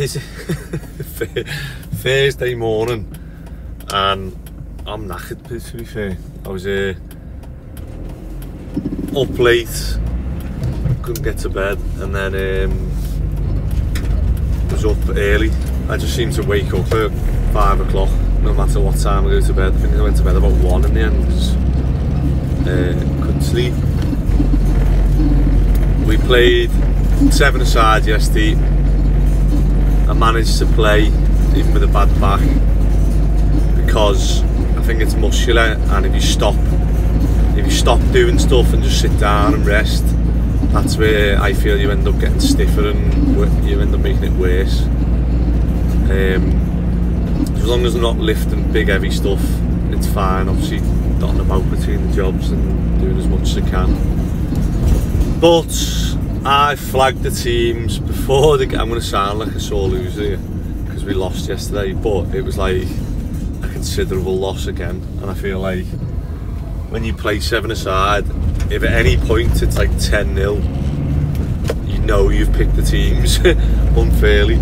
is Thursday morning and I'm knackered to be fair. I was uh, up late, couldn't get to bed and then um, was up early. I just seemed to wake up at five o'clock no matter what time I go to bed. I think I went to bed about one in the end because uh, couldn't sleep. We played seven aside yesterday. I managed to play even with a bad back because I think it's muscular and if you stop if you stop doing stuff and just sit down and rest that's where I feel you end up getting stiffer and you end up making it worse. Um, as long as I'm not lifting big heavy stuff it's fine. Obviously dotting about between the jobs and doing as much as I can. But I flagged the teams before the game. I'm going to sound like a sore loser because we lost yesterday but it was like a considerable loss again and I feel like when you play seven aside if at any point it's like 10 0 you know you've picked the teams unfairly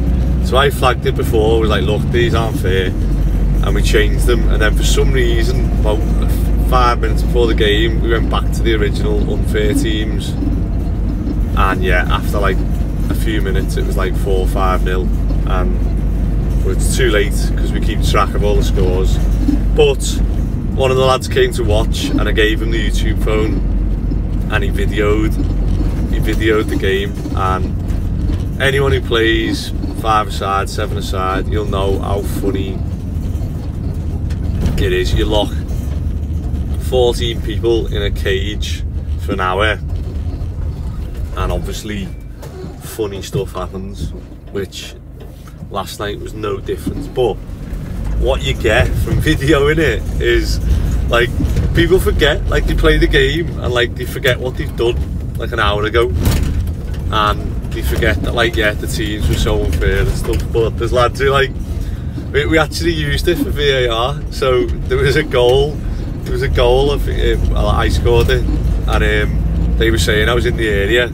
so I flagged it before was like look these aren't fair and we changed them and then for some reason about five minutes before the game we went back to the original unfair teams and yeah after like a few minutes it was like 4 5 0 and it's too late because we keep track of all the scores. But one of the lads came to watch and I gave him the YouTube phone and he videoed he videoed the game. And anyone who plays five aside seven aside you'll know how funny it is. You lock 14 people in a cage for an hour and obviously funny stuff happens which last night was no different. But what you get from videoing it is like people forget like they play the game and like they forget what they've done like an hour ago. And they forget that like yeah the teams were so unfair and stuff. But there's lads who like we, we actually used it for VAR so there was a goal there was a goal of um, I scored it. And um, they were saying I was in the area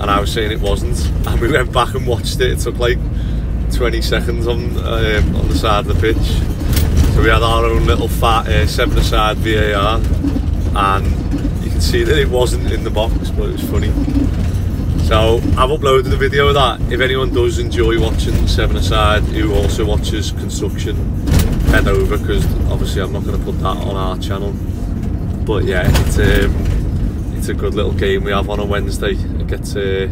and I was saying it wasn't. And we went back and watched it. It took like 20 seconds on um, on the side of the pitch. So we had our own little fat uh, seven aside VAR and you can see that it wasn't in the box but it was funny. So I've uploaded the video of that. If anyone does enjoy watching seven aside who also watches construction head over because obviously I'm not going to put that on our channel. But yeah it's um, it's a good little game we have on a Wednesday. It gets uh,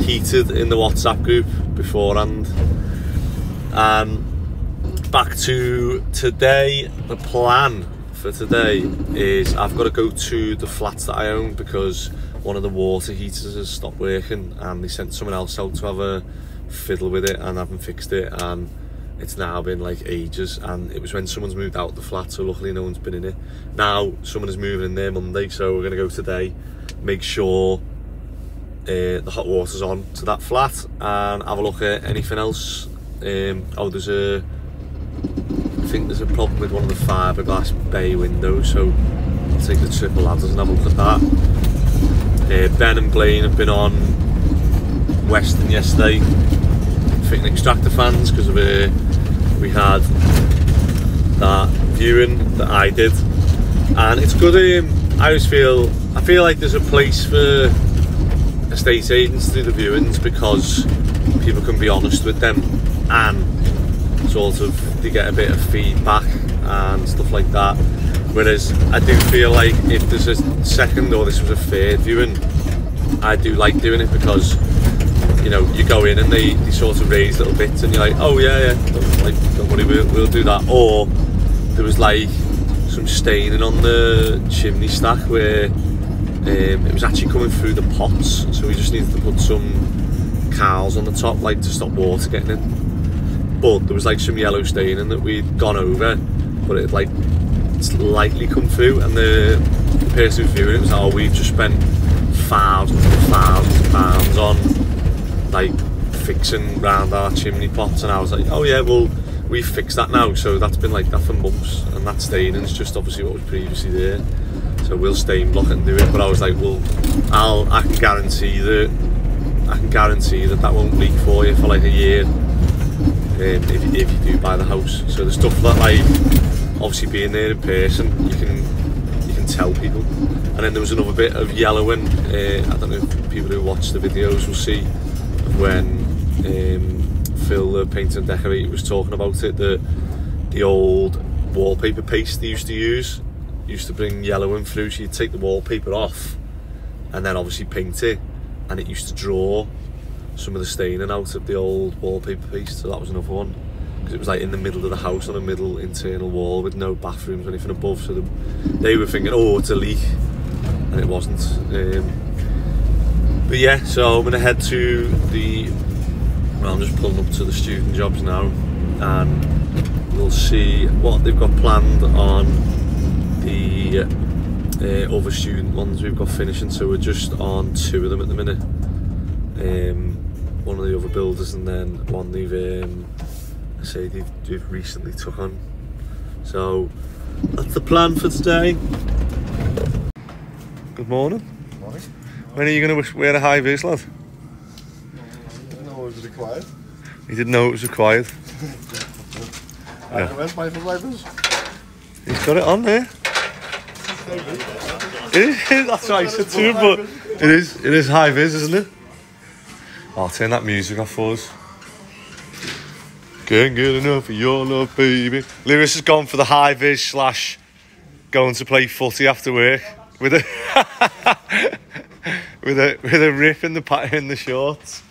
heated in the WhatsApp group beforehand. And back to today, the plan for today is I've got to go to the flats that I own because one of the water heaters has stopped working and they sent someone else out to have a fiddle with it and haven't fixed it and it's now been like ages and it was when someone's moved out the flat so luckily no one's been in it now someone is moving in there Monday so we're going to go today make sure uh, the hot water's on to that flat and have a look at anything else. Um, oh there's a I think there's a problem with one of the fiberglass bay windows so I'll take the triple ladders and have a look at that. Uh, Ben and Blaine have been on Western yesterday fitting extractor fans because uh, we had that viewing that I did. And it's good um, I always feel I feel like there's a place for estate agents do the viewings because people can be honest with them and sort of they get a bit of feedback and stuff like that whereas I do feel like if there's a second or this was a third viewing I do like doing it because you know, you go in and they, they sort of raise little bits and you're like, oh yeah, yeah, don't, like, don't worry, we'll, we'll do that. Or there was like some staining on the chimney stack where um, it was actually coming through the pots, so we just needed to put some cowls on the top, like to stop water getting in. But there was like some yellow staining that we'd gone over, but it like slightly come through, and the, person who's viewing it was like, oh, we've just spent thousands and thousands of pounds on like fixing round our chimney pots and I was like oh yeah well we fixed that now so that's been like that for months and that staining's just obviously what was previously there so we'll stain block and do it but I was like well I'll I can guarantee that I can guarantee that that won't leak for you for like a year um, if, you- if you do buy the house. So the stuff that like obviously being there in person, you can you can tell people. And then there was another bit of yellowing. Uh, I don't know if people who watch the videos will see when um, Phil, the painter and decorator, was talking about it. The the old wallpaper paste they used to use used to bring yellowing through. So you'd take the wallpaper off and then obviously paint it, and it used to draw some of the staining out of the old wallpaper piece, So that was another one because it was like in the middle of the house on a middle internal wall with no bathrooms or anything above. So the, they were thinking, oh, it's a leak, and it wasn't. Um, but yeah, so I'm gonna head to the. Well, I'm just pulling up to the student jobs now, and we'll see what they've got planned on the uh, other student ones we've got finishing. So we're just on two of them at the minute. Um, one of the other builders, and then one they've um, I say they've, they've recently took on. So that's the plan for today. Good morning. Morning. When are you going to wear a high vis, lad? No, it was required. You didn't know it was required. Yeah. Where's my survivors? He's got it on there. That's what I said to him, but it is, it is high vis, isn't it? I'll turn that music off for us. Can't get enough of your love, baby. Lewis has gone for the high vis slash going to play footy after work with a with a with a rip in the pat in the shorts.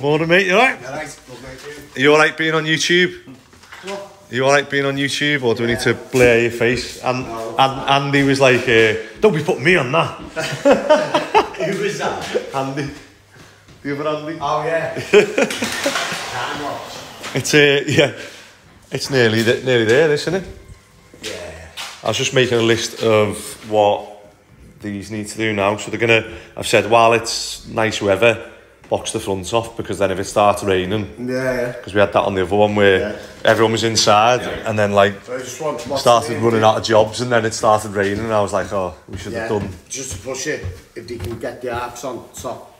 Morning, mate. You alright? Alright, good mate. Are you alright being on YouTube? Are you alright being on YouTube, or do we need to blare your face? And, and Andy was like, uh, "Don't be putting me on that." Who was that? Andy, the other Andy. Oh yeah. Time watch. It's uh, yeah, it's nearly th- nearly there, isn't it? Yeah. I was just making a list of what these need to do now. So they're gonna. I've said while it's nice weather, box the front off because then if it starts raining, Yeah, yeah. because we had that on the other one where Yeah. everyone was inside and then like So started running out of jobs and then it started raining and I was like, oh, we should Yeah, have done. just to push it, if they can get the arcs on top,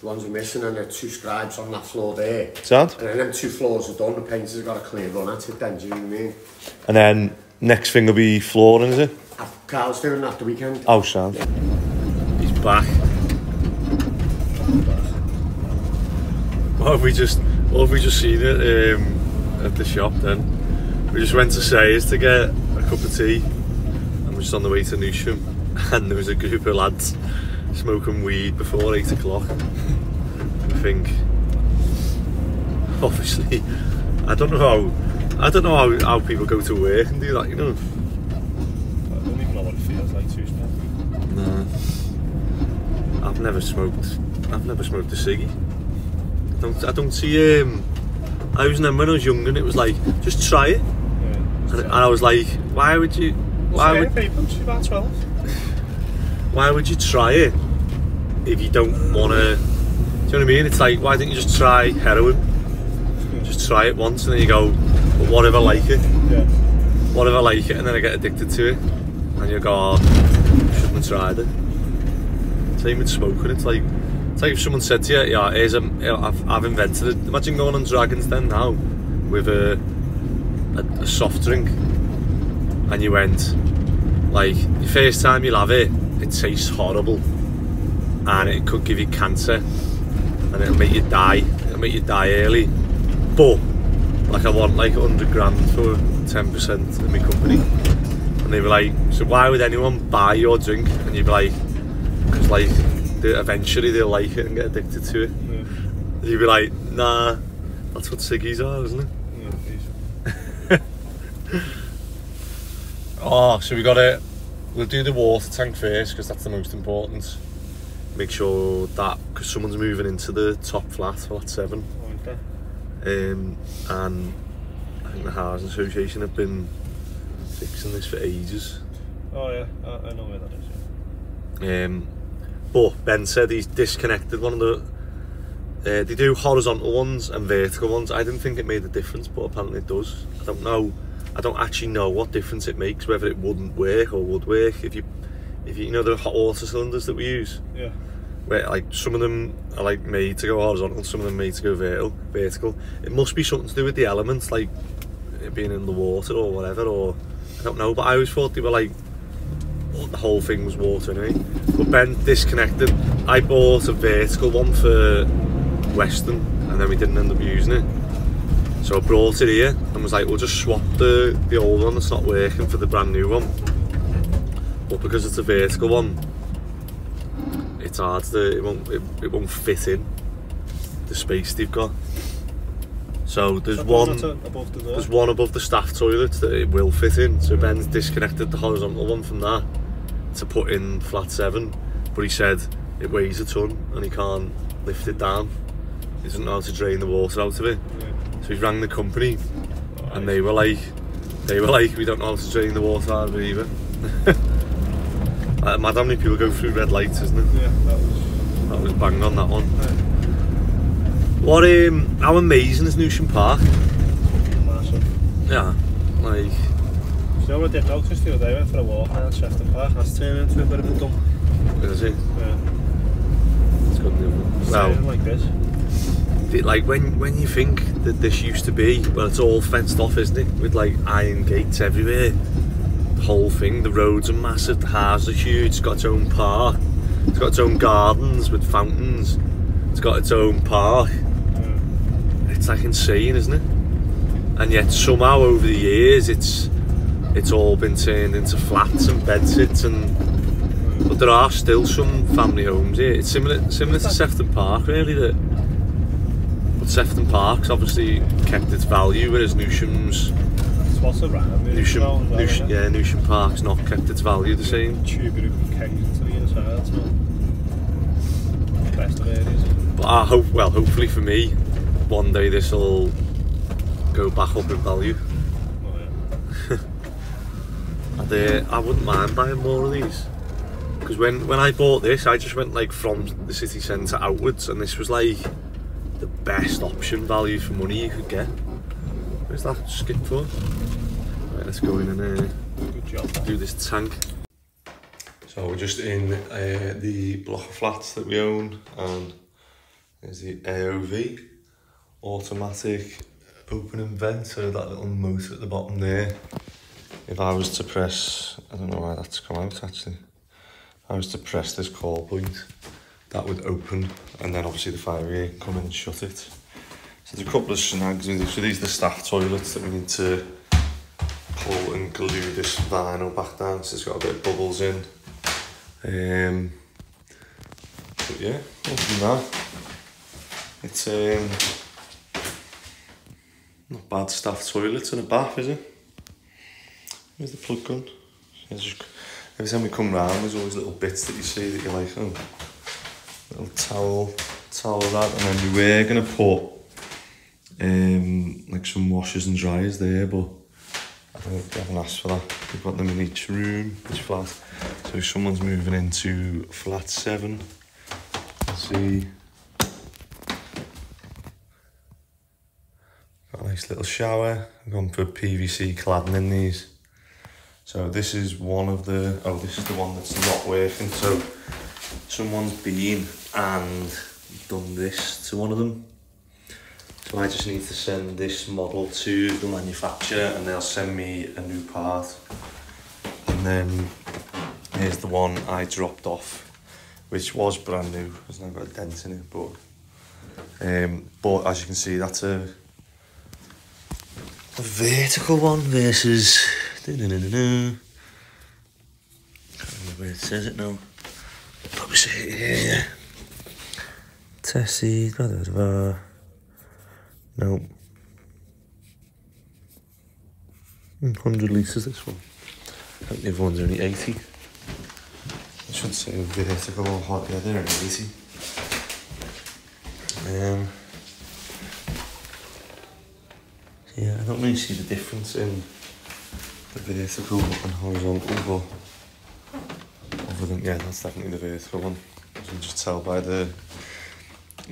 the ones are missing and the two scribes on that floor there. Sound? And then them two floors are done, the painter's got a clear run at it then, do you know what I mean? And then next thing will be flooring, is it? Carl's doing that the weekend. Oh, sound. He's back. Have we just? Have we just seen it um, at the shop then? We just went to Sayers to get a cup of tea, and we're just on the way to Newsham, and there was a group of lads smoking weed before eight o'clock. I think, obviously, I don't know how. I don't know how, how people go to work and do that, you know. I don't even know what it feels like to smoke. No. I've never smoked. I've never smoked a ciggy. I don't. I don't see. Um, I was when I was younger, and it was like, just try it, Yeah. and, and I was like, why would you? Why would? people? She's about 12. Why would you try it if you don't want to? Do you know what I mean? It's like, why don't you just try heroin? Just try it once, and then you go, but what if I like it? Yeah. What if I like it, and then I get addicted to it, and you go, oh, shouldn't have tried it. Same with smoking. It's like, like if someone said to you, "Yeah, here's a, I've, I've invented it." Imagine going on Dragons Den now with a, a, a soft drink, and you went, like, the first time you'll have it, it tastes horrible, and it could give you cancer, and it'll make you die. It'll make you die early, but like I want like 100 grand for 10% of my company. And they were like, so why would anyone buy your drink? And you'd be like, because like they, eventually they'll like it and get addicted to it. Yeah. You'd be like, nah, that's what ciggies are, isn't it? Yeah. Oh, so we got it. we'll do the water tank first because that's the most important. Make sure that, because someone's moving into the top flat, flat seven. Oh, okay. Um, and I think the Housing Association have been fixing this for ages. Oh yeah, I, I know where that is. Yeah. Um, but Ben said he's disconnected one of the. Uh, they do horizontal ones and vertical ones. I didn't think it made a difference, but apparently it does. I don't know. I don't actually know what difference it makes, whether it wouldn't work or would work. If you, if you, you know the hot water cylinders that we use, Yeah. where like some of them are like made to go horizontal, some of them made to go vertical. Vertical. It must be something to do with the elements, like it being in the water or whatever, or I don't know. But I always thought they were like the whole thing was water anyway. But Ben disconnected. I bought a vertical one for Western, and then we didn't end up using it. So I brought it here and was like, we'll just swap the, the old one that's not working for the brand new one. But because it's a vertical one, it's hard to, it won't, it, it won't fit in the space they've got. So there's one, above the there's one above the staff toilet that it will fit in. So Ben's disconnected the horizontal one from that to put in flat seven. But he said it weighs a ton and he can't lift it down. He doesn't know how to drain the water out of it. Yeah. So he rang the company and they were like, they were like, we don't know how to drain the water out of it either. uh, mad how many people go through red lights, isn't it? Yeah, that was. That was bang on that one. Yeah. What um, how amazing is Newsham Park? Massive. Yeah, like Do you know what I did notice the other day? I went for a walk around Sefton Park. That's turning into a bit of a dump. is it? Yeah. It's good news. It's Well, like this. it- like when when you think that this used to be, well, it's all fenced off, isn't it? With like iron gates everywhere. The whole thing, the roads are massive, the houses are huge. It's got its own park. It's got its own gardens with fountains. It's got its own park. Yeah. It's like insane, isn't it? And yet somehow over the years, it's it's all been turned into flats and bedsits and. But there are still some family homes here. It's similar similar to Sefton Park, really. That but Sefton Park's obviously kept its value, whereas Newsham's what's around. there as well, Newsham, well, Newsham yeah, Newsham Park's not kept its value the same. Tuber and to the inside. So. Best of areas. But I hope, well, hopefully for me, one day this will go back up in value. Oh, yeah. Uh, I wouldn't mind buying more of these. Because when, when I bought this, I just went like from the city centre outwards, and this was like the best option value for money you could get. Where's that skip for? Right, let's go in and uh, Good job. do this tank. So we're just in uh, the block of flats that we own, and there's the AOV automatic open and vent, so that little motor at the bottom there. If I was to press, I don't know why that's come out actually. If I was to press this call point, that would open, and then obviously the fire air come in and shut it. So there's a couple of snags with it. So these are the staff toilets that we need to pull and glue this vinyl back down so it's got a bit of bubbles in. Um, but yeah, other than that, it's um, not bad staff toilets and a bath, is it? Where's the plug gun? Just, every time we come round, there's always little bits that you see that you're like, oh, little towel, towel that, and then we were gonna put um, like some washers and dryers there, but I don't they haven't asked for that. We've got them in each room, each flat. So someone's moving into flat seven, let's see. Got a nice little shower. I've gone for PVC cladding in these. So this is one of the, oh this is the one that's not working. So someone's been and done this to one of them. So I just need to send this model to the manufacturer and they'll send me a new part. And then here's the one I dropped off, which was brand new. There's not got a dent in it, but um, but as you can see, that's a a vertical one versus. Can't remember where it says it now. Probably say it here. Yeah. Tessie. Blah, blah, blah. No. 100 litres this one. I think the other one's only 80. I should say vertical or hot, yeah, they're only 80. Um, yeah, I don't really see the difference in the vertical and horizontal, but other than, yeah, that's definitely the vertical one. You can just tell by the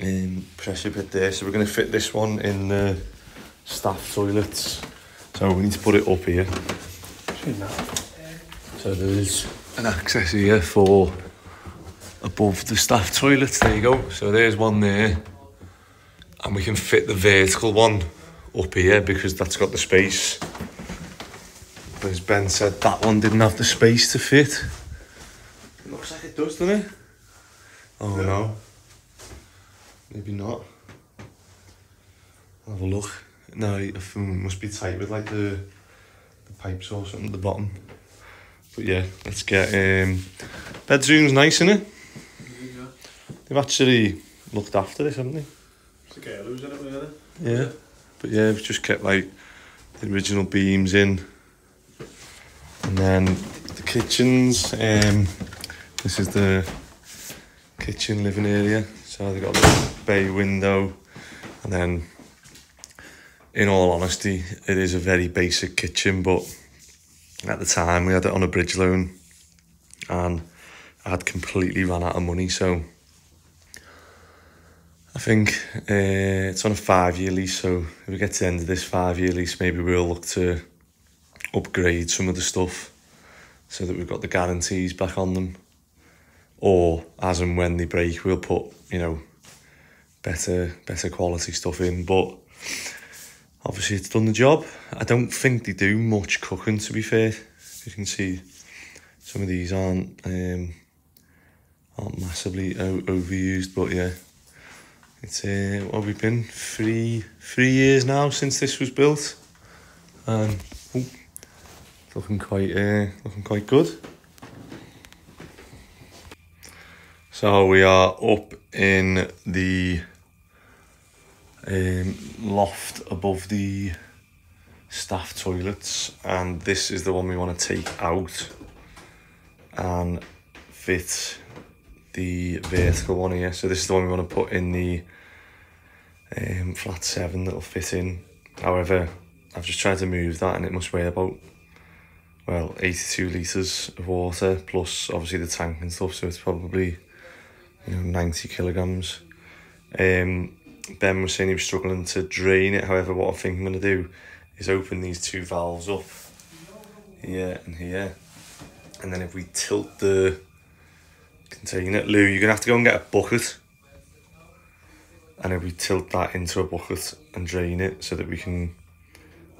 um, pressure bit there. So we're going to fit this one in the staff toilets. So we need to put it up here. So there's an access here for above the staff toilets. There you go. So there's one there. And we can fit the vertical one up here because that's got the space. But as Ben said, that one didn't have the space to fit. It looks like it does, doesn't it? Oh no. no. Maybe not. I'll have a look. No, it mm, must be tight with like the, the pipes or something at the bottom. But yeah, let's get... Um, bedroom's nice, isn't it? Yeah. They've actually looked after this, haven't they? It's a girl who's in it, really. Yeah. But yeah, we've just kept like the original beams in. And then the kitchens, um this is the kitchen living area. So they've got the bay window and then in all honesty, it is a very basic kitchen, but at the time we had it on a bridge loan and I had completely run out of money, so I think uh, it's on a five year lease, so if we get to the end of this five year lease, maybe we'll look to upgrade some of the stuff so that we've got the guarantees back on them. Or as and when they break, we'll put, you know, better better quality stuff in. But obviously it's done the job. I don't think they do much cooking to be fair. You can see some of these aren't um, aren't massively overused, but yeah. It's uh, what have we been three three years now since this was built, and oh, looking quite uh, looking quite good. So we are up in the um, loft above the staff toilets, and this is the one we want to take out and fit the vertical one here. So this is the one we want to put in the um, flat seven that'll fit in. However, I've just tried to move that and it must weigh about well 82 litres of water plus obviously the tank and stuff so it's probably you know 90 kilograms. Um, Ben was saying he was struggling to drain it. However, what I think I'm going to do is open these two valves up here and here. And then if we tilt the container, Lou, you're going to have to go and get a bucket. And if we tilt that into a bucket and drain it so that we can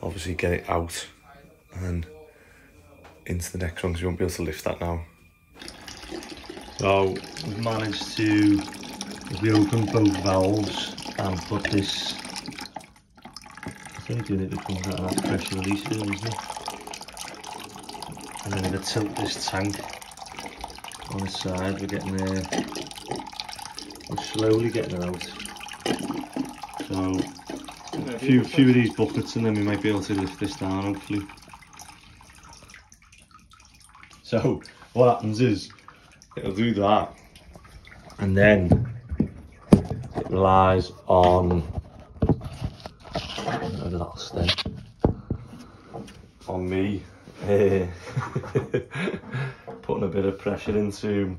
obviously get it out and into the next one because we won't be able to lift that now. So we've managed to, we open both valves and put this, I think doing it becomes that pressure release here, isn't it? And then I tilt this tank on the side, we're getting there, we're slowly getting out. So a few, few of these buckets and then we might be able to lift this down hopefully. So what happens is it'll do that and then it relies on that'll on me. Eh, putting a bit of pressure into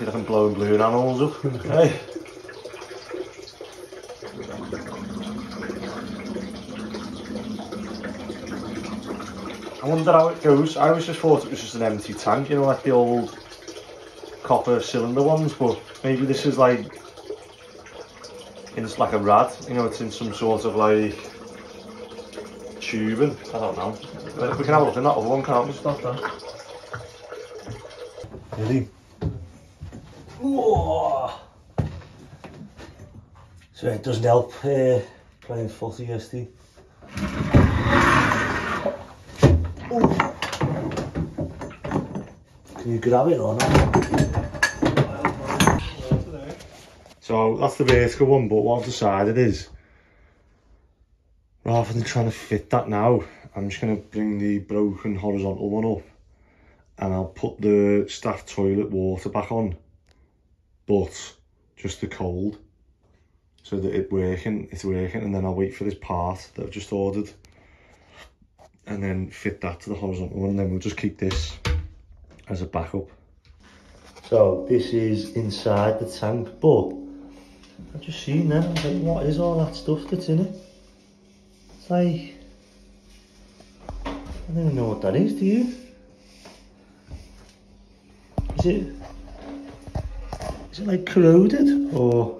I feel like I'm blowing balloon animals up. hey. I wonder how it goes. I always just thought it was just an empty tank, you know, like the old copper cylinder ones, but maybe this is like in it's like a rad, you know, it's in some sort of like tubing. I don't know. But we can have a look in that other one, can't we? Stop that. Really? So it doesn't help uh, playing footy yesterday. Can you grab it or not? So that's the vertical one, but what I've decided is, rather than trying to fit that now, I'm just going to bring the broken horizontal one up and I'll put the staff toilet water back on, but just the cold, so that it's working, it's working, and then I'll wait for this part that I've just ordered, and then fit that to the horizontal one, and then we'll just keep this as a backup. So this is inside the tank, but I've just seen that. I like, what is all that stuff that's in it? It's like, I don't even know what that is, do you? Is it, is it like corroded or?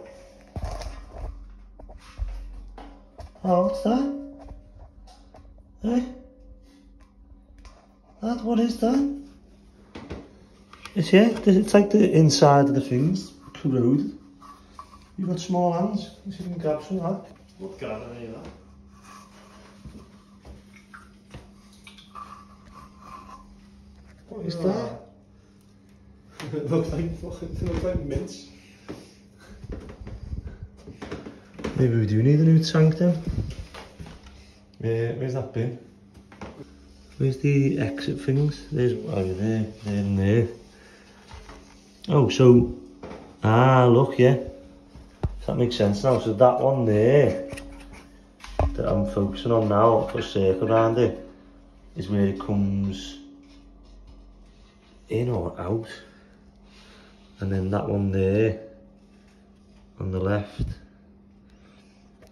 Oh, what's that? Eh? That, what is that? It's yeah, it's like the inside of the things corroded. You've got small hands, you can grab some of that. What are you that? What is that? it looks like fucking, it looks like mince. Maybe we do need a new tank then. Yeah, where's that bin? Where's the exit things? There's, oh there, there and there. Oh, so, ah, look, yeah. That makes sense now. So that one there, that I'm focusing on now, put a circle around it, is where it comes in or out. And then that one there, on the left,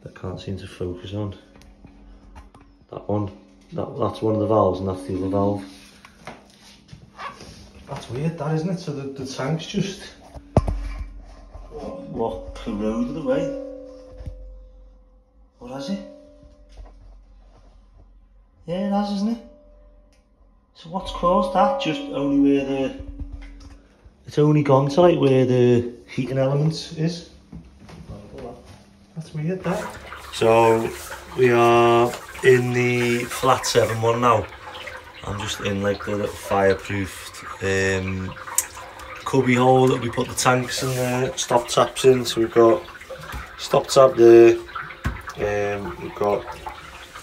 I can't seem to focus on. That one, that, that's one of the valves and that's the other valve. That's weird that isn't it? So the, the tank's just what corroded away. What has it? Yeah it has isn't it? So what's caused that? Just only where the it's only gone to like where the heating element is. That's weird that. So we are in the flat seven one now. I'm just in like the little fireproofed um, cubby hole that we put the tanks and the stop taps in. So we've got stop tap there. Um, we've got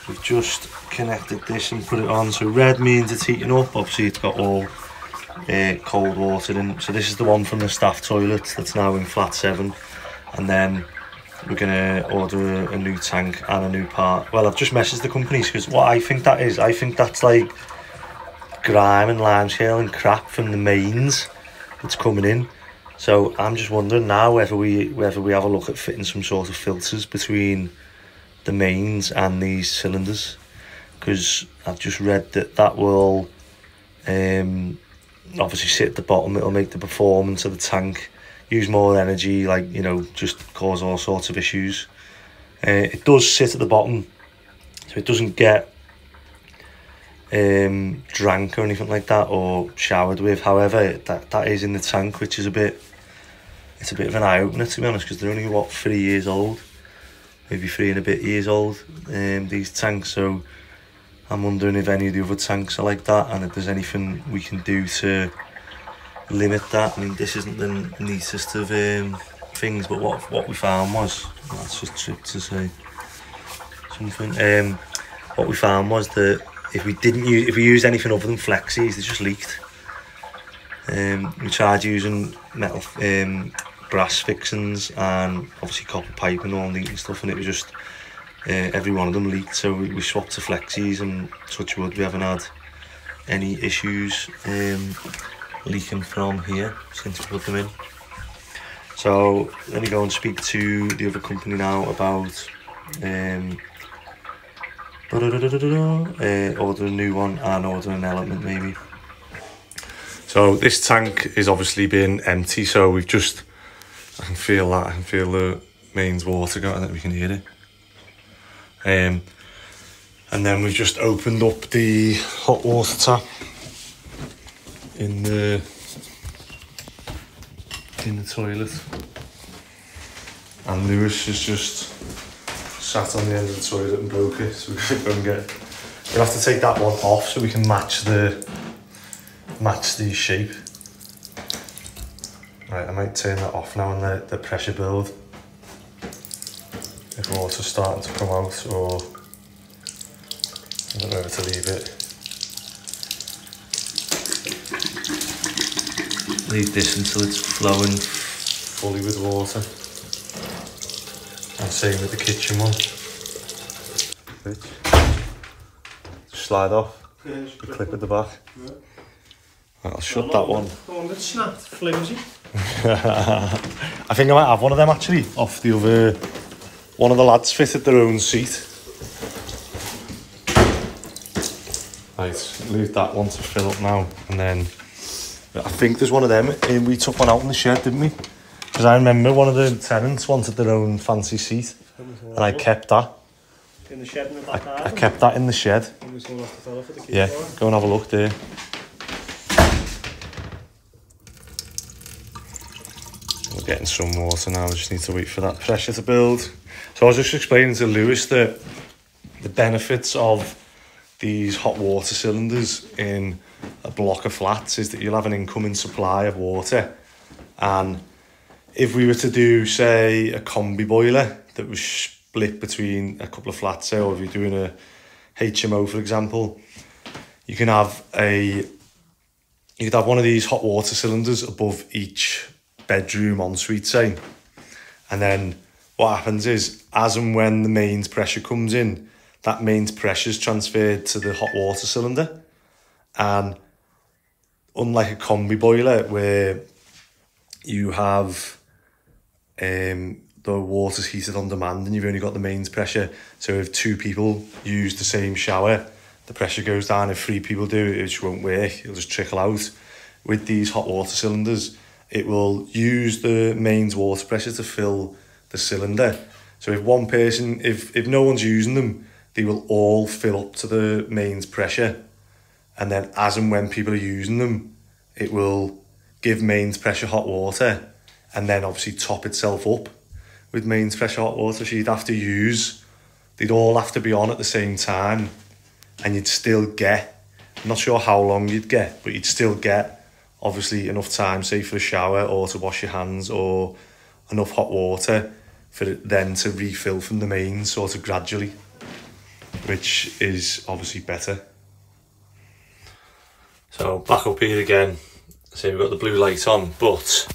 we've just connected this and put it on. So red means it's heating up. Obviously it's got all uh, cold water in. So this is the one from the staff toilet that's now in flat seven, and then we're gonna order a, new tank and a new part. Well, I've just messaged the companies because what I think that is, I think that's like grime and lime limescale and crap from the mains that's coming in. So I'm just wondering now whether we whether we have a look at fitting some sort of filters between the mains and these cylinders because I've just read that that will um, obviously sit at the bottom. It'll make the performance of the tank use more energy, like you know, just cause all sorts of issues. Uh, it does sit at the bottom, so it doesn't get um, drank or anything like that or showered with. However, that that is in the tank, which is a bit. It's a bit of an eye opener to be honest, because they're only what three years old, maybe three and a bit years old. Um, these tanks, so I'm wondering if any of the other tanks are like that, and if there's anything we can do to limit that. I mean, this isn't the neatest of um, things, but what what we found was that's just trip to say something. Um, what we found was that if we didn't use if we used anything other than flexies, they just leaked. Um, we tried using metal um, brass fixings and obviously copper pipe and all neat and stuff, and it was just uh, every one of them leaked. So we, we swapped to flexies, and touch wood, we haven't had any issues. Um, leaking from here since we put them in. So let me go and speak to the other company now about um, uh, order a new one and order an element maybe. So this tank is obviously been empty, so we've just I can feel that I can feel the mains water going. I think we can hear it. Um, and then we've just opened up the hot water tap in the in the toilet. And Lewis has just sat on the end of the toilet and broke it so we're gonna go get we'll have to take that one off so we can match the match the shape. Right I might turn that off now and let the pressure build. If water's starting to come out or I don't know whether to leave it leave this until it's flowing fully with water. And same with the kitchen one. Slide off, clip at the back. I'll shut that one. The one that snapped, flimsy. I think I might have one of them actually off the other. One of the lads fitted their own seat. Right, leave that one to fill up now, and then I think there's one of them. And we took one out in the shed, didn't we? Because I remember one of the tenants wanted their own fancy seat, and I kept that. In the shed in the I, back I garden. kept that in the shed. And we the for the. Yeah, go and have a look there. We're getting some water now, we just need to wait for that pressure to build. So I was just explaining to Lewis that the benefits of these hot water cylinders in a block of flats is that you'll have an incoming supply of water. And if we were to do, say, a combi boiler that was split between a couple of flats, say, or if you're doing a HMO, for example, you can have a you could have one of these hot water cylinders above each bedroom ensuite, say, and then what happens is, as and when the mains pressure comes in, that mains pressure is transferred to the hot water cylinder, and unlike a combi boiler where you have um, the water's heated on demand and you've only got the mains pressure. So if two people use the same shower, the pressure goes down. If three people do, it just won't work. It'll just trickle out. With these hot water cylinders, it will use the mains water pressure to fill the cylinder. So if one person, if, if no one's using them, they will all fill up to the mains pressure. And then as and when people are using them, it will give mains pressure hot water and then obviously top itself up with mains pressure hot water. So you'd have to use, they'd all have to be on at the same time and you'd still get, I'm not sure how long you'd get, but you'd still get obviously enough time, say for a shower or to wash your hands or enough hot water for it then to refill from the mains sort of gradually, which is obviously better. So back up here again. So we've got the blue light on, but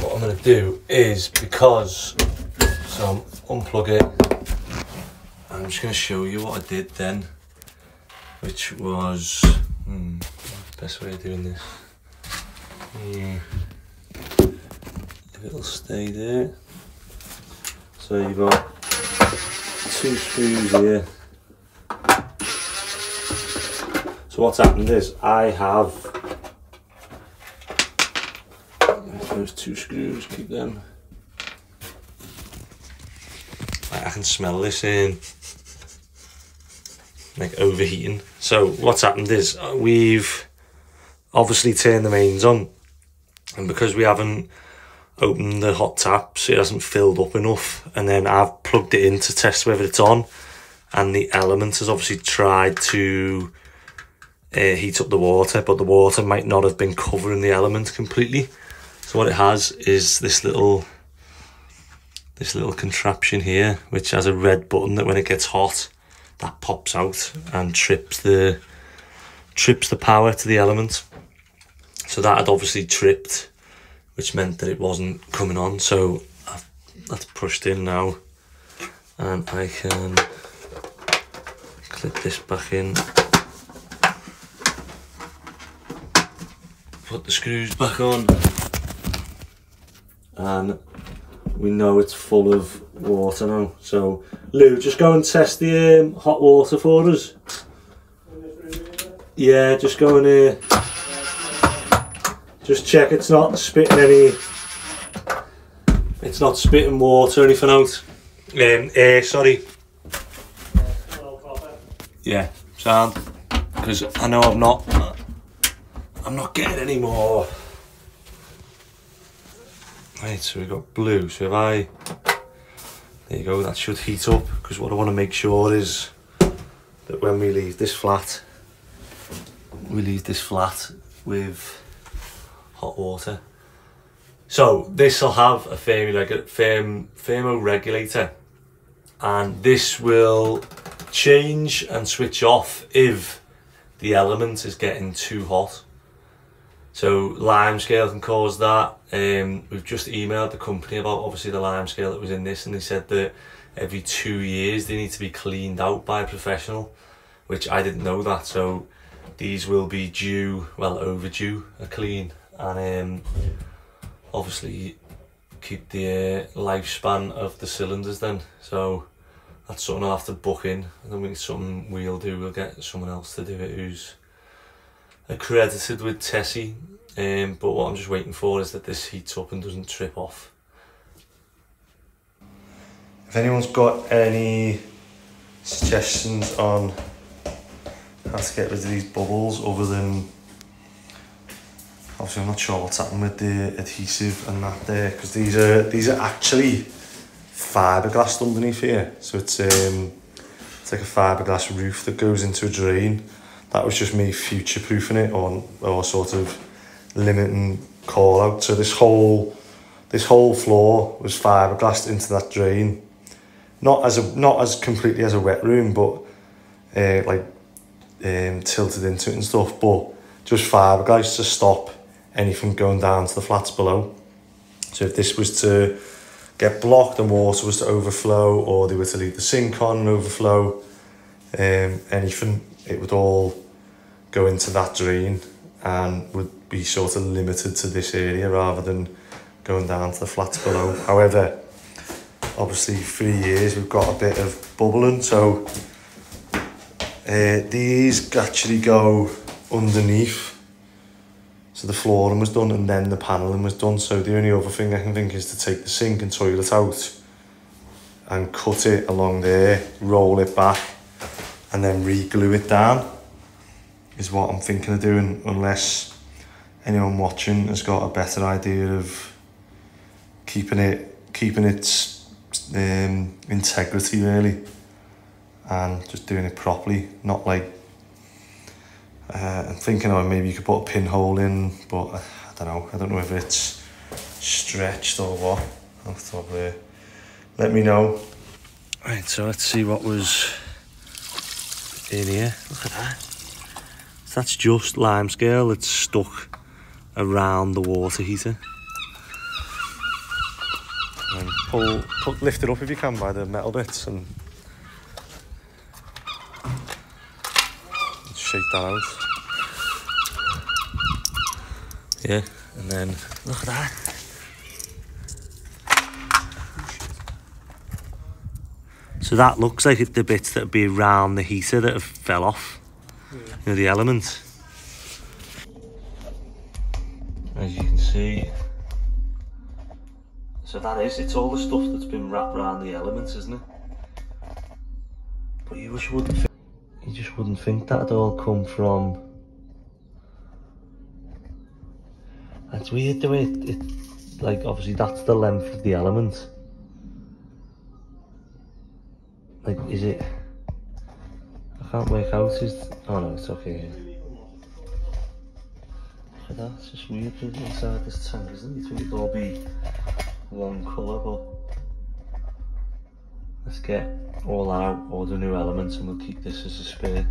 what I'm going to do is because so unplug it. I'm just going to show you what I did then, which was hmm, best way of doing this. Yeah. It'll stay there. So you've got two screws here. What's happened is I have those two screws, keep them. I can smell this in like overheating. So what's happened is uh, we've obviously turned the mains on and because we haven't opened the hot tap so it hasn't filled up enough and then I've plugged it in to test whether it's on and the element has obviously tried to uh, heat up the water but the water might not have been covering the element completely. So what it has is this little this little contraption here which has a red button that when it gets hot that pops out and trips the trips the power to the element. So that had obviously tripped which meant that it wasn't coming on. So I've, that's pushed in now and I can clip this back in put the screws back on. And we know it's full of water now. So Lou just go and test the um, hot water for us. Yeah just go in uh, just check it's not spitting any it's not spitting water or anything out um, air sorry. Yeah sound because I know I'm not I'm not getting any more. Right so we've got blue so if I. There you go that should heat up because what I want to make sure is that when we leave this flat we leave this flat with hot water. So this will have a thermo, therm, thermoregulator and this will change and switch off if the element is getting too hot So lime scale can cause that. Um, we've just emailed the company about obviously the lime scale that was in this, and they said that every two years they need to be cleaned out by a professional, which I didn't know that. So these will be due, well overdue, a clean, and um, obviously keep the uh, lifespan of the cylinders then. So that's something I'll have to book in. I think it's something we'll do. We'll get someone else to do it who's accredited with Tessie. Um, but what I'm just waiting for is that this heats up and doesn't trip off. If anyone's got any suggestions on how to get rid of these bubbles other than obviously I'm not sure what's happened with the adhesive and that there because these are these are actually fiberglass underneath here so it's um it's like a fiberglass roof that goes into a drain that was just me future proofing it or or sort of limiting call out. So this whole this whole floor was fiberglassed into that drain. Not as a not as completely as a wet room but uh, like um, tilted into it and stuff but just fiberglass to stop anything going down to the flats below. So if this was to get blocked and water was to overflow or they were to leave the sink on and overflow um, anything it would all go into that drain and would be sort of limited to this area rather than going down to the flats below. However obviously three years we've got a bit of bubbling so uh, these actually go underneath. So the flooring was done and then the paneling was done. So the only other thing I can think is to take the sink and toilet out and cut it along there roll it back and then re-glue it down is what I'm thinking of doing unless anyone watching has got a better idea of keeping it keeping its um, integrity really and just doing it properly not like uh, I'm thinking oh maybe you could put a pinhole in but I don't know. I don't know if it's stretched or what. Let me know. Right so let's see what was in here look at that. So that's just lime scale that's stuck around the water heater. And pull, pull lift it up if you can by the metal bits and shake that out. Yeah, and then look at that. So that looks like the bits that would be around the heater that have fell off. Yeah. You know, the elements. As you can see. So that is, it's all the stuff that's been wrapped around the elements, isn't it? But you just wouldn't you just wouldn't think that'd all come from That's weird the way it, it, like obviously that's the length of the element. Like is it I can't work out is oh no it's okay. Look at that, it's just weird inside this tank, isn't it? Think it'd all be one colour but let's get all out, order new elements and we'll keep this as a spare.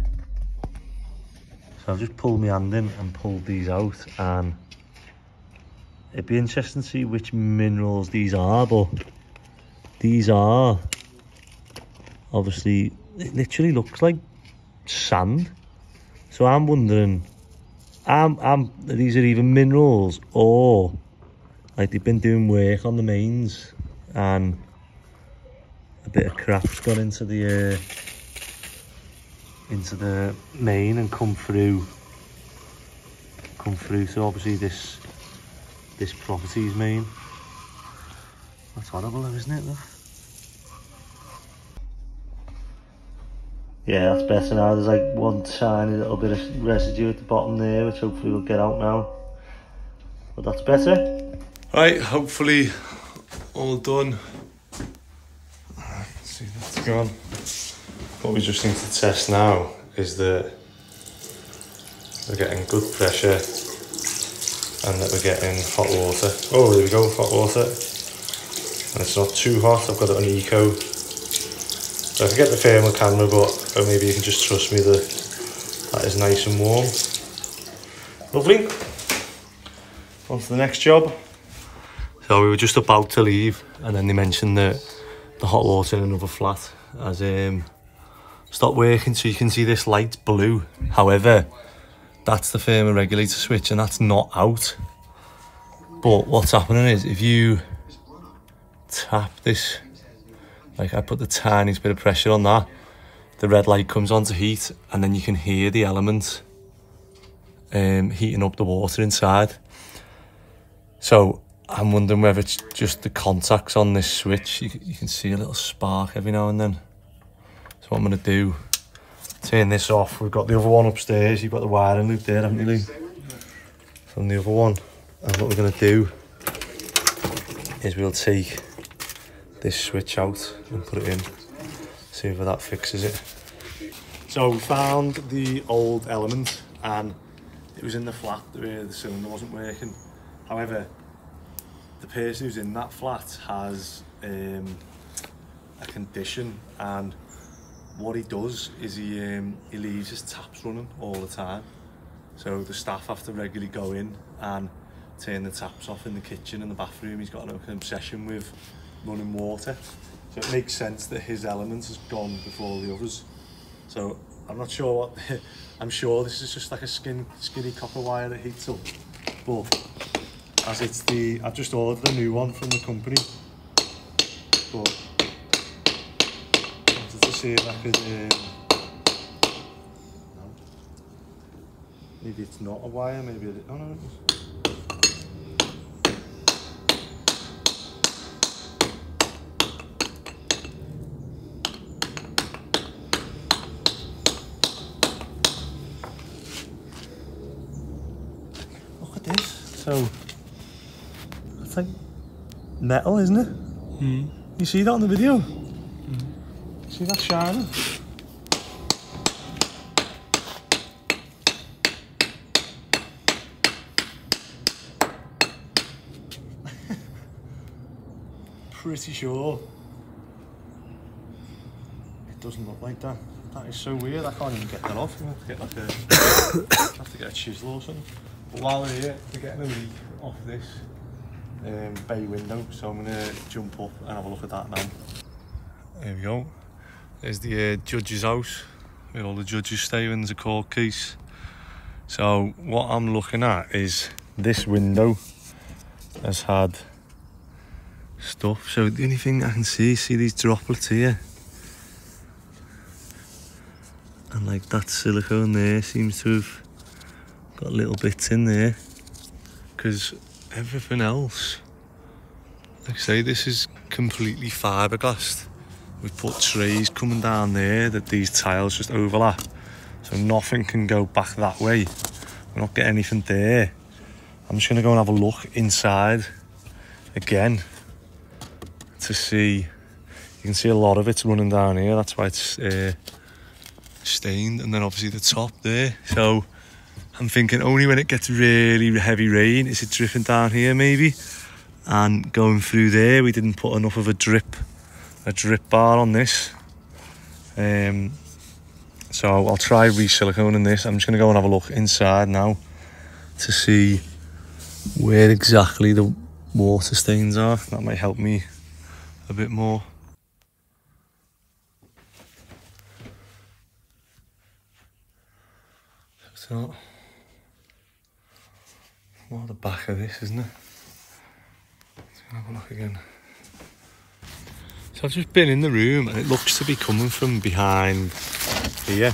So I've just pulled my hand in and pulled these out and it'd be interesting to see which minerals these are but these are obviously it literally looks like sand. So I'm wondering I'm, I'm, these are even minerals or like they've been doing work on the mains and a bit of crap's gone into the uh, into the main and come through come through. So obviously this this property's main. That's horrible though isn't it though? Yeah that's better now there's like one tiny little bit of residue at the bottom there which hopefully will get out now but that's better right hopefully all done see that's gone. What we just need to test now is that we're getting good pressure and that we're getting hot water. Oh, there we go, hot water. And it's not too hot, I've got it on eco. I can get the thermal camera, but or maybe you can just trust me that that is nice and warm. Lovely. on to the next job. So we were just about to leave, and then they mentioned that the hot water in another flat has um, stopped working, so you can see this light blue. However, that's the thermal regulator switch, and that's not out. But what's happening is if you tap this, like I put the tiniest bit of pressure on that, the red light comes on to heat, and then you can hear the element um, heating up the water inside. So I'm wondering whether it's just the contacts on this switch. You, you can see a little spark every now and then. So what I'm going to do, turn this off. We've got the other one upstairs. You've got the wiring loop there, haven't you, Lee? From the other one. And what we're going to do is we'll take this switch out and put it in. See if that fixes it. So we found the old element and it was in the flat where the cylinder wasn't working. However, the person who's in that flat has um, a condition and what he does is he um, he leaves his taps running all the time. So the staff have to regularly go in and turn the taps off in the kitchen and the bathroom. He's got an obsession with running water. So it makes sense that his element has gone before the others. So I'm not sure what, I'm sure this is just like a skin, skinny copper wire that heats up. But as it's the, I've just ordered a new one from the company. But I wanted to see if I could, um, no. maybe it's not a wire, maybe it, oh no, So, it's like metal, isn't it? Mm. You see that on the video? See that shining? Pretty sure it doesn't look like that. That is so weird. I can't even get that off. You have to get like a, have to get a chisel or something. We're here, we're getting a leak off this um, bay window, so I'm gonna jump up and have a look at that now. There we go. There's the uh, judge's house where all the judges stay when there's a court case. So what I'm looking at is this window has had stuff. So the only thing I can see, see these droplets here. And like that silicone there seems to have got little bits in there. Because everything else, like I say, this is completely fiberglassed. We've put trays coming down there that these tiles just overlap. So nothing can go back that way. We're not getting anything there. I'm just gonna go and have a look inside again to see. You can see a lot of it's running down here. That's why it's uh, stained. And then obviously the top there. So I'm thinking only when it gets really heavy rain is it dripping down here maybe. And going through there, we didn't put enough of a drip, a drip bar on this. Um, so I'll try re-siliconing this. I'm just gonna go and have a look inside now to see where exactly the water stains are. That might help me a bit more. So, what the back of this, isn't it? Let's have a look again. So I've just been in the room and it looks to be coming from behind here.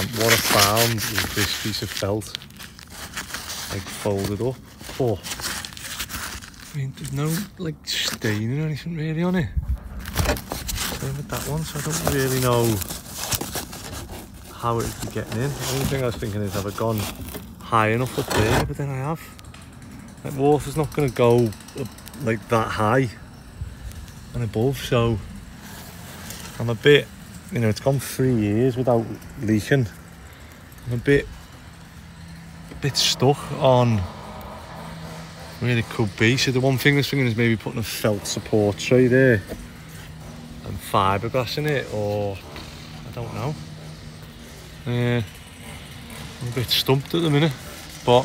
And what I found is this piece of felt, like folded up. Oh, I mean, there's no like staining or anything really on it. Same with that one, so I don't really know how it would be getting in. The only thing I was thinking is have I gone high enough up there, but then I have. Like water's not going to go up, like that high and above, so I'm a bit, you know, it's gone three years without leaking. I'm a bit, a bit stuck on where it could be. So the one thing was thinking is maybe putting a felt support tray there and fiberglass in it, or I don't know. Uh, I'm a bit stumped at the minute, but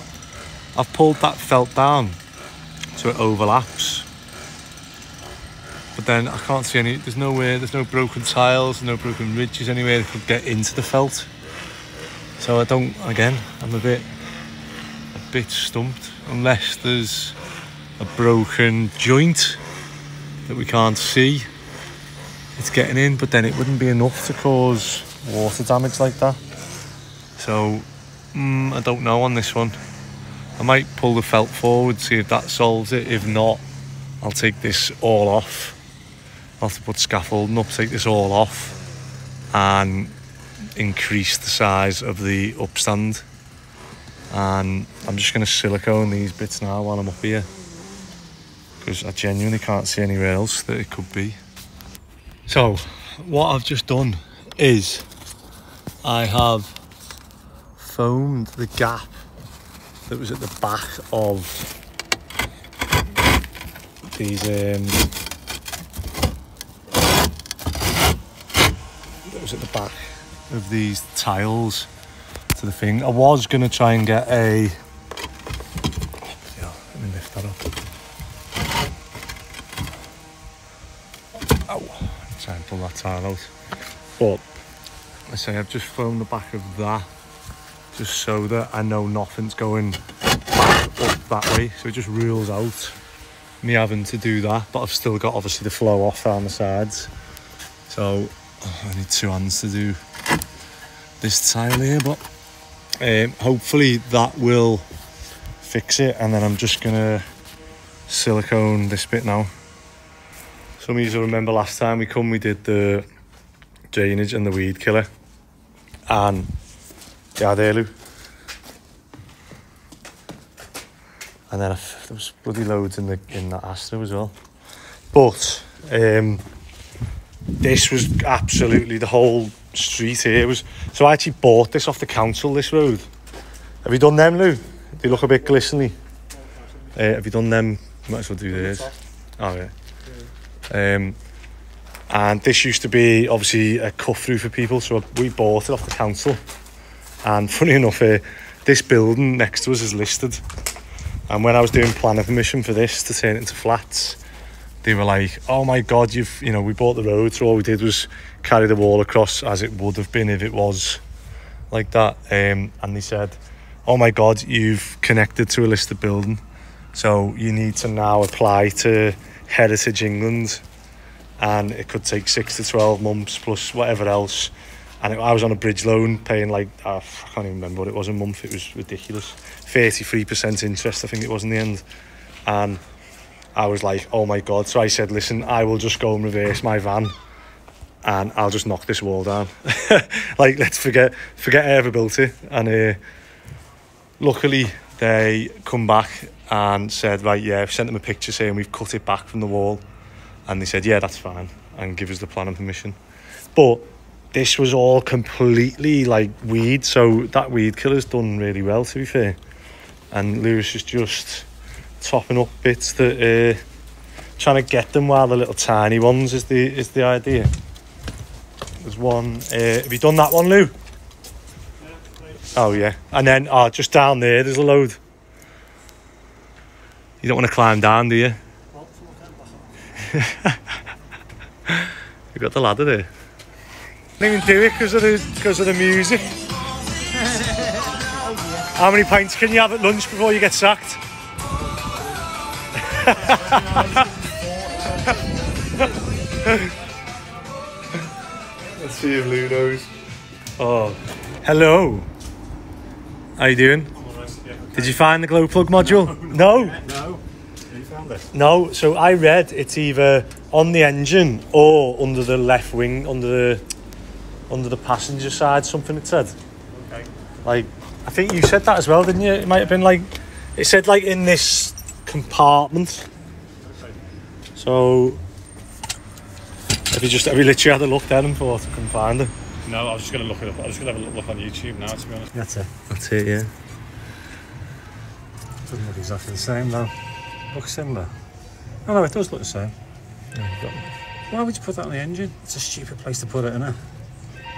I've pulled that felt down so it overlaps. But then I can't see any, there's nowhere, there's no broken tiles, no broken ridges anywhere that could get into the felt. So I don't, again, I'm a bit, a bit stumped unless there's a broken joint that we can't see. It's getting in, but then it wouldn't be enough to cause water damage like that. So mm, I don't know on this one. I might pull the felt forward, see if that solves it. If not, I'll take this all off. I'll have to put scaffolding up, take this all off, and increase the size of the upstand. And I'm just going to silicone these bits now while I'm up here because I genuinely can't see anywhere else that it could be. So, what I've just done is I have foamed the gap that was at the back of these um, that was at the back of these tiles to the thing. I was gonna try and get a yeah, let me lift that up. Oh, try and pull that tile out. But I say I've just foamed the back of that just so that I know nothing's going that way. So it just rules out me having to do that. But I've still got obviously the flow off down the sides. So oh, I need two hands to do this tile here. But um, hopefully that will fix it. And then I'm just gonna silicone this bit now. Some of you will remember last time we come, we did the drainage and the weed killer. And yeah, there, Lou. And then I there was bloody loads in the in that Astra as well. But um, this was absolutely the whole street here was. So I actually bought this off the council. This road. Have you done them, Lou? They look a bit glistening. Uh, have you done them? Might as well do this. Oh yeah. Um, and this used to be obviously a cut through for people, so we bought it off the council. And funny enough, uh, this building next to us is listed. And when I was doing planning permission for this to turn it into flats, they were like, "Oh my God, you've you know we bought the road, so all we did was carry the wall across as it would have been if it was like that." Um, and they said, "Oh my God, you've connected to a listed building, so you need to now apply to Heritage England." And it could take six to twelve months plus whatever else and I was on a bridge loan paying like uh, I can't even remember what it was a month. It was ridiculous, thirty three percent interest I think it was in the end, and I was like, oh my god. So I said, listen, I will just go and reverse my van, and I'll just knock this wall down. like let's forget forget I ever built it. And uh, luckily they come back and said, right, yeah, I've sent them a picture saying we've cut it back from the wall, and they said, yeah, that's fine, and give us the planning permission, but this was all completely like weed so that weed killer's done really well to be fair. And Lewis is just topping up bits that uh, trying to get them while the little tiny ones is the is the idea. There's one uh, have you done that one Lou? Oh yeah. And then oh just down there there's a load. You don't want to climb down do you? You got the ladder there didn't even do it because of the because of the music. How many pints can you have at lunch before you get sacked? Let's see if Lou knows. Oh, hello. How you doing? Did you find the glow plug module? No. No. You found it? No. So I read it's either on the engine or under the left wing, under the under the passenger side. Something it said. Okay. Like I think you said that as well, didn't you? It might have been like it said like in this compartment. okay. So have you just have you literally had a look then and thought I can find it? No, I was just going to look it up. I was going to have a look on YouTube now, to be honest. That's it. That's it. Yeah. Doesn't look exactly the same, though. Looks similar. Oh, no, it does look the same. Why would you put that on the engine? It's a stupid place to put it, isn't it?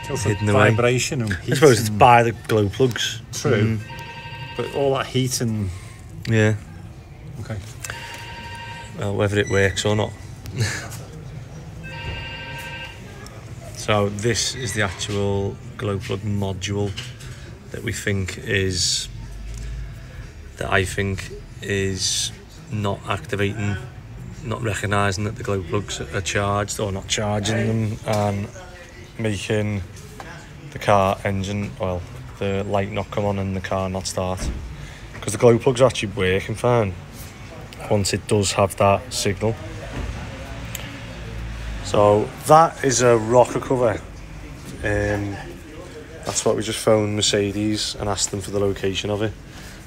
It's Hidden away. vibration and heat. I suppose it's by the glow plugs. True. Mm. But all that heat and Yeah. Okay. Well, whether it works or not. so this is the actual glow plug module that we think is that I think is not activating, not recognising that the glow plugs are charged or not charging them and making the car engine well the light not come on and the car not start because the glow plugs actually working fine once it does have that signal. So that is a rocker cover. Um, that's what we just phoned Mercedes and asked them for the location of it.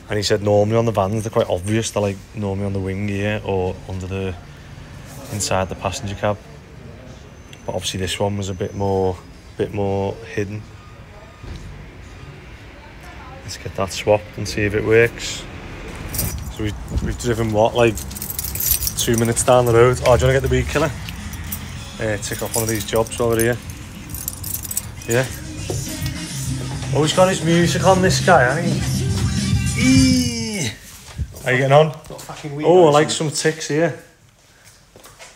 And he said normally on the vans they're quite obvious. They're like normally on the wing here or under the inside the passenger cab. But obviously this one was a bit more, bit more hidden. Let's get that swapped and see if it works. So we, we've driven what, like two minutes down the road. Oh, do you want to get the weed killer? Uh, tick off one of these jobs over here. Yeah. Oh, he's got his music on this guy, hasn't he? Eee. How you getting on? Oh, I like some ticks here.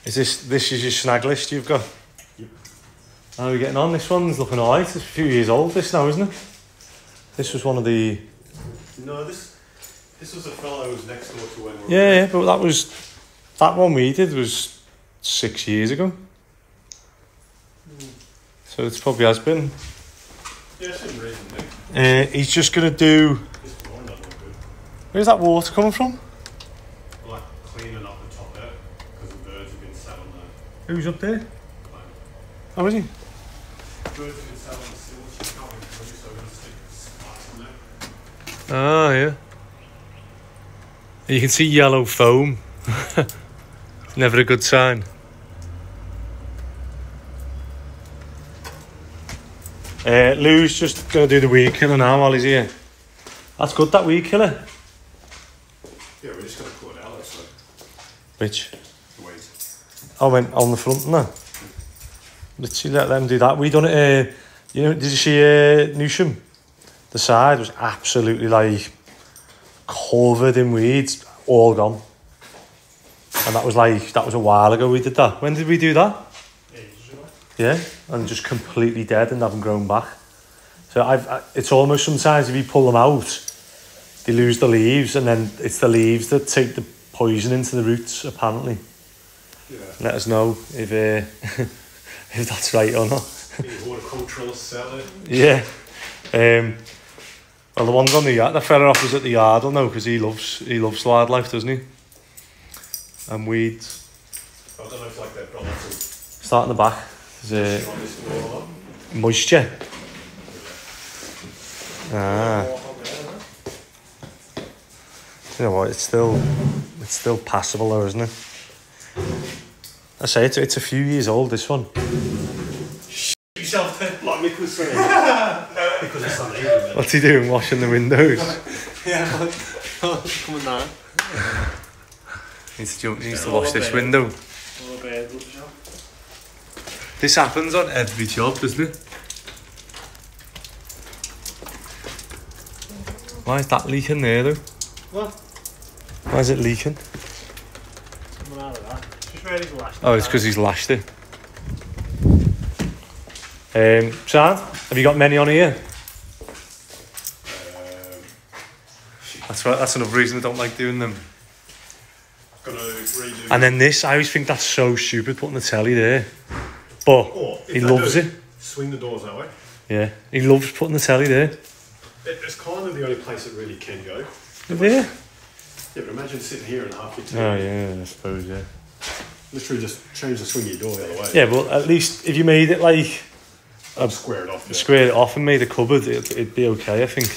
Is this this is your snag list you've got? Yep. How are we getting on? This one's looking alright. It's a few years old this now, isn't it? This was one of the No, this this was a fellow who was next door to when we were Yeah, yeah, but that was that one we did was six years ago. So it's probably has been. Yeah, reason, Nick. Uh, he's just gonna do. This one doesn't look good. Where's that water coming from? Like cleaning up the top there because the birds have been sat on the Who's up there? climate. Oh, is he? Birds have been sat on the sills. You can't really produce, so we're going to stick sparks in there. Oh, yeah. You can see yellow foam. it's never a good sign. Uh, Lou's just gonna do the weed killer now while he's here. That's good, that weed killer. Yeah, we're just going to pull it out. That's like Which? the ways. I went on the front now. Literally let them do that. We done it. Uh, you know, did you see uh, Newsham? The side was absolutely like covered in weeds, all gone. And that was like that was a while ago. We did that. When did we do that? Yeah, and just completely dead and haven't grown back. So I've. I, it's almost sometimes if you pull them out, they lose the leaves, and then it's the leaves that take the poison into the roots. Apparently Yeah. let us know if uh, if that's right or not. The horticulturalists. Yeah. Um, well, the ones on the yard, the fella off was at the yard, will know because he loves he loves wildlife, doesn't he? And weeds. I don't know if like they've got Start in the back. There's on this wall. uh, moisture. Ah. You know what? It's still it's still passable though, isn't it? I say it's it's a few years old. This one. Shit Yourself there, like Mick was saying. because it's on even. What's he doing? Washing the windows. Yeah, coming down. Needs to jump, needs to wash this window. This happens on every job, doesn't it? Why is that leaking there though? What? Why is it leaking? Coming out of that. Just ready to last. Oh, it's because he's lashed it. Um, Sam, have you got many on here? That's right. That's another reason I don't like doing them. And then this, I always think that's so stupid putting the telly there, but he loves it. Swing the doors that way. Yeah, he loves putting the telly there. It, it's kind of the only place it really can go. There. Yeah, but imagine sitting here and half your TV. Oh yeah, I suppose yeah. Literally just change the swing of your door the other way. Yeah, but at least if you made it like Square it off. Yeah. squared it off and made a cupboard, it'd, it'd be okay. I think.